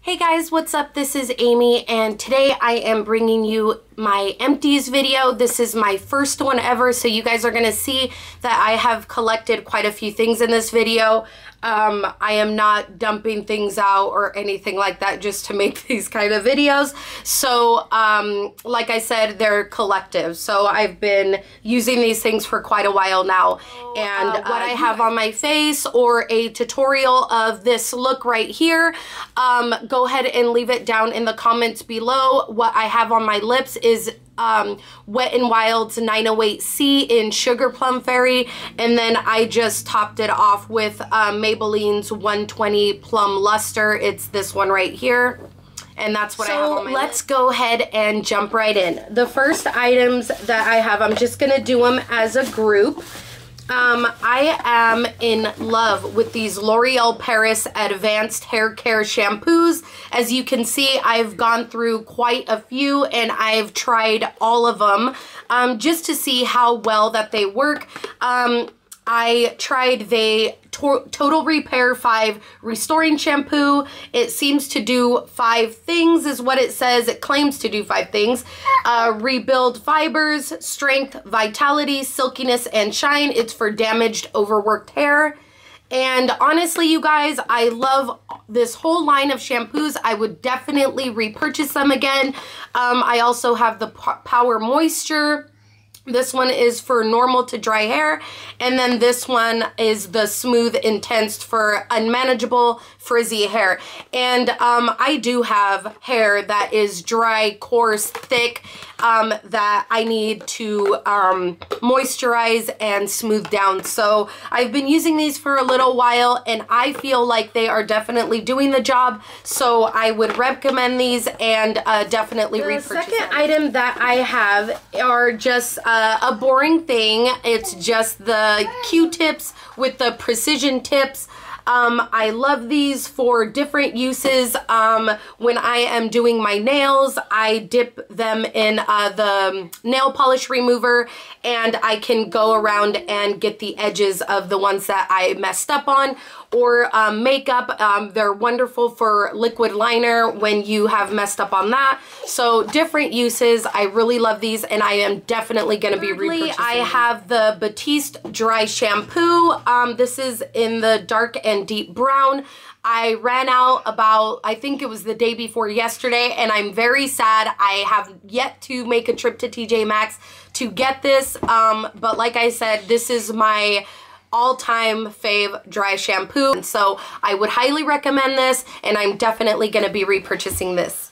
Hey guys, what's up? This is Amy and today I am bringing you my empties video. This is my first one ever, so you guys are gonna see that I have collected quite a few things in this video. Um, I am not dumping things out or anything like that just to make these kind of videos. So, um, like I said, they're collective. So I've been using these things for quite a while now. And uh, what I have on my face or a tutorial of this look right here, um, go ahead and leave it down in the comments below. What I have on my lips is um, Wet n Wild's 908C in Sugar Plum Fairy. And then I just topped it off with um, Maybelline's 120 Plum Luster. It's this one right here. And that's what so I have on my let's go ahead and jump right in. The first items that I have, I'm just going to do them as a group. Um, I am in love with these L'Oreal Paris Advanced Hair Care Shampoos. As you can see, I've gone through quite a few and I've tried all of them um, just to see how well that they work. Um, I tried the to Total Repair 5 Restoring Shampoo. It seems to do five things is what it says. It claims to do five things. Uh, rebuild fibers, strength, vitality, silkiness, and shine. It's for damaged, overworked hair. And honestly, you guys, I love this whole line of shampoos. I would definitely repurchase them again. Um, I also have the Power Moisture this one is for normal to dry hair. And then this one is the smooth intense for unmanageable frizzy hair. And um, I do have hair that is dry, coarse, thick, um, that I need to um, moisturize and smooth down. So I've been using these for a little while and I feel like they are definitely doing the job. So I would recommend these and uh, definitely the repurchase The second them. item that I have are just uh, Uh, a boring thing. It's just the Q-tips with the precision tips. Um, I love these for different uses. Um, when I am doing my nails, I dip them in uh, the nail polish remover and I can go around and get the edges of the ones that I messed up on or um, makeup. Um, they're wonderful for liquid liner when you have messed up on that. So different uses. I really love these and I am definitely going to be repurchasing I have the Batiste Dry Shampoo. Um, this is in the dark and deep brown. I ran out about, I think it was the day before yesterday, and I'm very sad. I have yet to make a trip to TJ Maxx to get this, um, but like I said, this is my all-time fave dry shampoo. And so I would highly recommend this and I'm definitely going to be repurchasing this.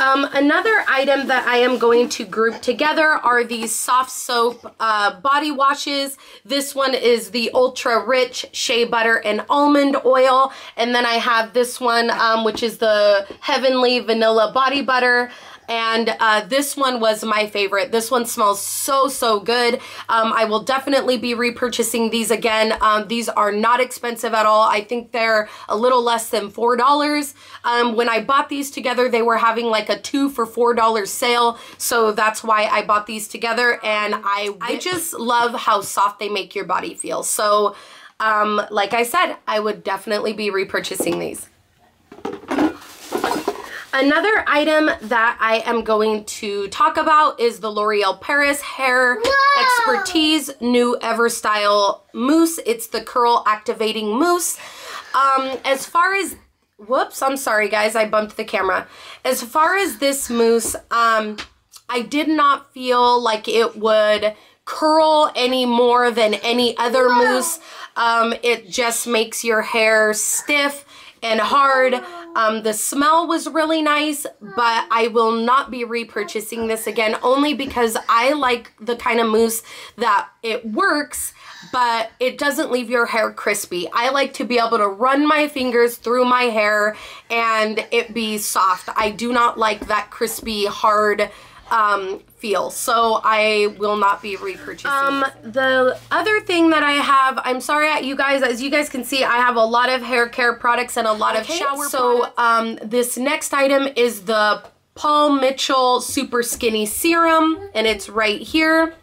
Um, another item that I am going to group together are these soft soap uh, body washes. This one is the Ultra Rich Shea Butter and Almond Oil. And then I have this one, um, which is the Heavenly Vanilla Body Butter and uh, this one was my favorite. This one smells so, so good. Um, I will definitely be repurchasing these again. Um, these are not expensive at all. I think they're a little less than $4. Um, when I bought these together, they were having like a two for $4 sale. So that's why I bought these together. And I, I just love how soft they make your body feel. So um, like I said, I would definitely be repurchasing these. Another item that I am going to talk about is the L'Oreal Paris Hair Whoa! Expertise New Everstyle Mousse. It's the Curl Activating Mousse. Um, as far as, whoops, I'm sorry guys, I bumped the camera. As far as this mousse, um, I did not feel like it would curl any more than any other mousse. Um, it just makes your hair stiff and hard. Um, the smell was really nice, but I will not be repurchasing this again only because I like the kind of mousse that it works, but it doesn't leave your hair crispy. I like to be able to run my fingers through my hair and it be soft. I do not like that crispy, hard um, feel. So I will not be repurchasing. Um, the other thing that I have, I'm sorry you guys, as you guys can see, I have a lot of hair care products and a lot okay, of shower So um, this next item is the Paul Mitchell Super Skinny Serum and it's right here.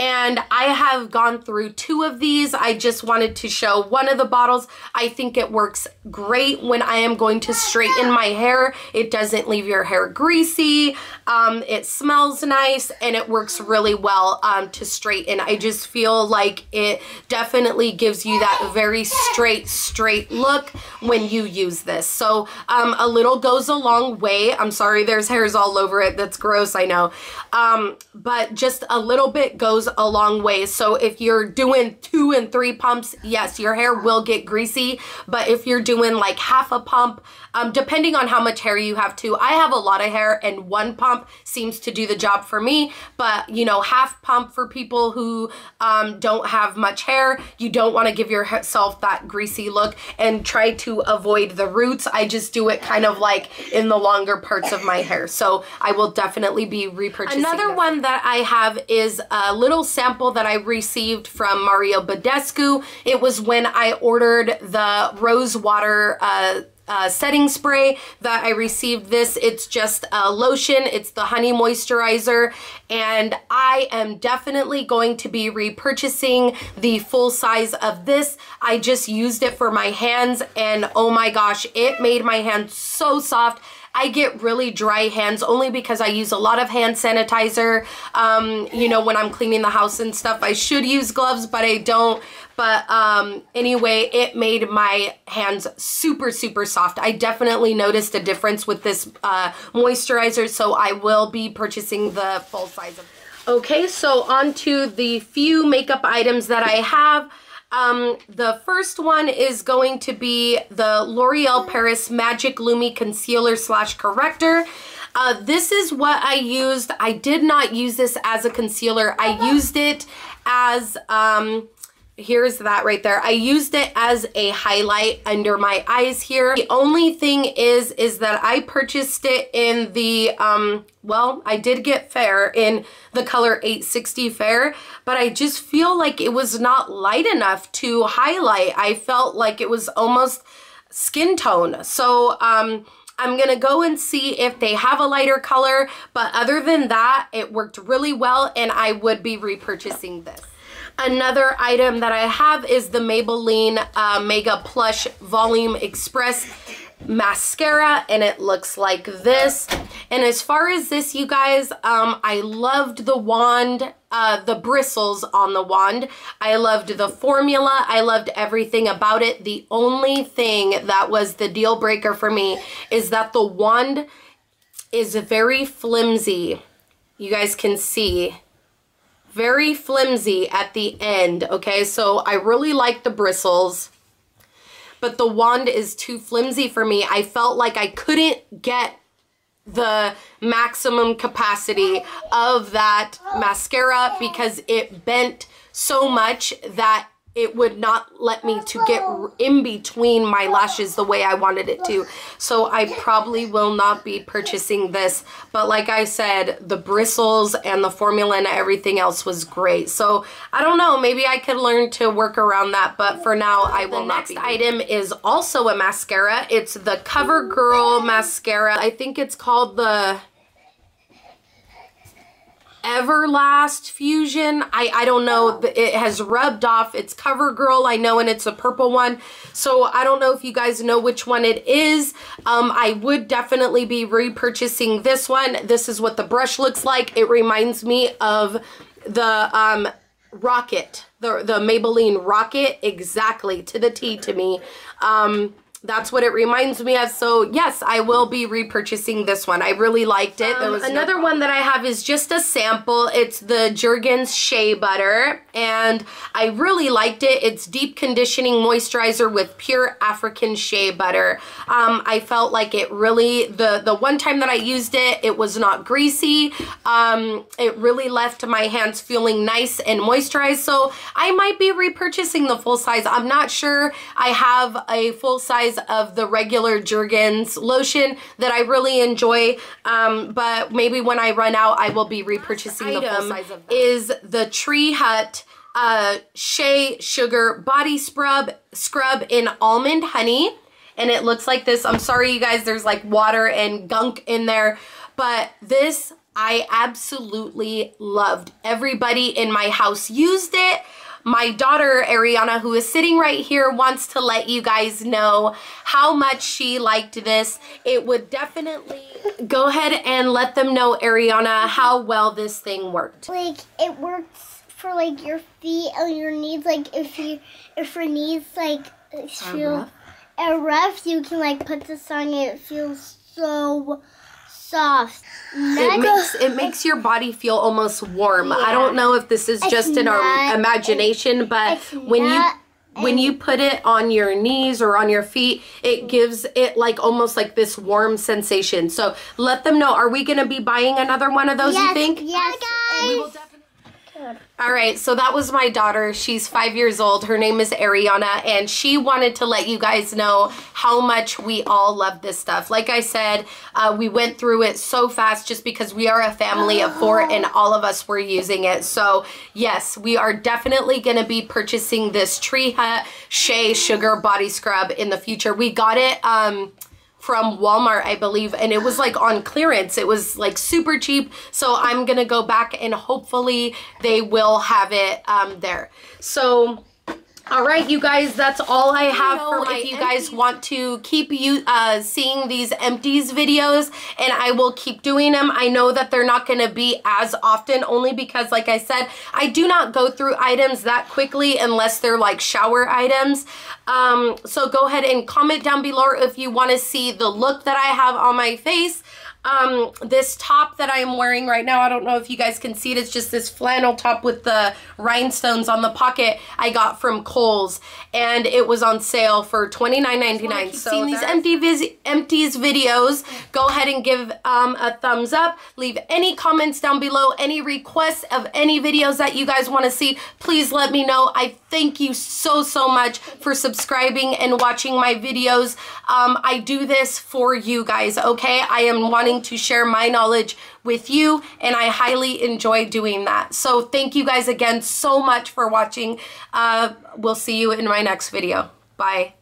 And I have gone through two of these. I just wanted to show one of the bottles. I think it works great when I am going to straighten my hair. It doesn't leave your hair greasy. Um, it smells nice and it works really well um, to straighten. I just feel like it definitely gives you that very straight, straight look when you use this. So um, a little goes a long way. I'm sorry there's hairs all over it. That's gross, I know. Um, but just a little bit goes a long way. So if you're doing two and three pumps, yes, your hair will get greasy. But if you're doing like half a pump, um, depending on how much hair you have too. I have a lot of hair and one pump seems to do the job for me, but you know, half pump for people who um, don't have much hair, you don't want to give yourself that greasy look and try to avoid the roots. I just do it kind of like in the longer parts of my hair. So I will definitely be repurchasing Another one that I have is a little sample that I received from Mario Badescu. It was when I ordered the rose water uh, uh, setting spray that I received this. It's just a lotion. It's the Honey Moisturizer. And I am definitely going to be repurchasing the full size of this. I just used it for my hands and oh my gosh, it made my hands so soft. I get really dry hands only because I use a lot of hand sanitizer. Um, you know, when I'm cleaning the house and stuff, I should use gloves, but I don't. But um, anyway, it made my hands super, super soft. I definitely noticed a difference with this uh, moisturizer, so I will be purchasing the full size of it. Okay, so on to the few makeup items that I have. Um, the first one is going to be the L'Oreal Paris Magic Lumi Concealer slash Corrector. Uh, this is what I used. I did not use this as a concealer. I used it as um, here's that right there. I used it as a highlight under my eyes here. The only thing is, is that I purchased it in the, um, well, I did get Fair in the color 860 Fair, but I just feel like it was not light enough to highlight. I felt like it was almost skin tone. So, um, I'm to go and see if they have a lighter color, but other than that, it worked really well and I would be repurchasing this. Another item that I have is the Maybelline uh, Mega Plush Volume Express mascara and it looks like this. And as far as this you guys um i loved the wand uh the bristles on the wand. I loved the formula. I loved everything about it. The only thing that was the deal breaker for me is that the wand is very flimsy. You guys can see very flimsy at the end, okay? So I really like the bristles, but the wand is too flimsy for me. I felt like I couldn't get the maximum capacity of that mascara because it bent so much that it would not let me to get in between my lashes the way I wanted it to. So I probably will not be purchasing this. But like I said, the bristles and the formula and everything else was great. So I don't know, maybe I could learn to work around that. But for now, I will the not next item is also a mascara. It's the CoverGirl mascara. I think it's called the Everlast Fusion. I, I don't know. It has rubbed off. It's CoverGirl, I know, and it's a purple one. So I don't know if you guys know which one it is. Um, I would definitely be repurchasing this one. This is what the brush looks like. It reminds me of the um, Rocket, the, the Maybelline Rocket, exactly, to the T to me. Um, that's what it reminds me of. So yes, I will be repurchasing this one. I really liked it. Um, another no one that I have is just a sample. It's the Jergens Shea Butter and I really liked it. It's deep conditioning moisturizer with pure African shea butter. Um, I felt like it really, the, the one time that I used it, it was not greasy. Um, it really left my hands feeling nice and moisturized. So I might be repurchasing the full size. I'm not sure I have a full size size of the regular Jergens lotion that I really enjoy. Um, but maybe when I run out, I will be repurchasing the full size of that. Is the Tree Hut uh, Shea Sugar Body Scrub, Scrub in Almond Honey. And it looks like this. I'm sorry, you guys, there's like water and gunk in there. But this I absolutely loved. Everybody in my house used it. My daughter, Ariana, who is sitting right here, wants to let you guys know how much she liked this. It would definitely go ahead and let them know, Ariana, how well this thing worked. Like, it works for like your feet and your knees. Like, if you, if your knees like feel are rough, you can like put this on. And it feels so soft. It makes it makes your body feel almost warm. Yeah. I don't know if this is it's just in not, our imagination, but when you when you put it on your knees or on your feet, it gives it like almost like this warm sensation. So let them know. Are we going to be buying another one of those? Yes, you think? Yes, guys. All right, so that was my daughter. She's five years old. Her name is Ariana, and she wanted to let you guys know how much we all love this stuff. Like I said, uh, we went through it so fast just because we are a family of four and all of us were using it. So, yes, we are definitely going to be purchasing this Tree Hut Shea Sugar Body Scrub in the future. We got it. Um, from Walmart, I believe, and it was like on clearance. It was like super cheap. So I'm gonna go back and hopefully they will have it um, there. So all right, you guys, that's all I have for If you guys want to keep you uh, seeing these empties videos, and I will keep doing them. I know that they're not going to be as often, only because, like I said, I do not go through items that quickly unless they're like shower items. Um, so go ahead and comment down below if you want to see the look that I have on my face um, this top that I am wearing right now. I don't know if you guys can see it. It's just this flannel top with the rhinestones on the pocket I got from Kohl's. And it was on sale for $29.99. So seeing these empty vis empties videos, go ahead and give um, a thumbs up. Leave any comments down below, any requests of any videos that you guys want to see. Please let me know. I thank you so, so much for subscribing and watching my videos. Um, I do this for you guys, okay? I am wanting wanting to share my knowledge with you and I highly enjoy doing that. So thank you guys again so much for watching. Uh, we'll see you in my next video. Bye.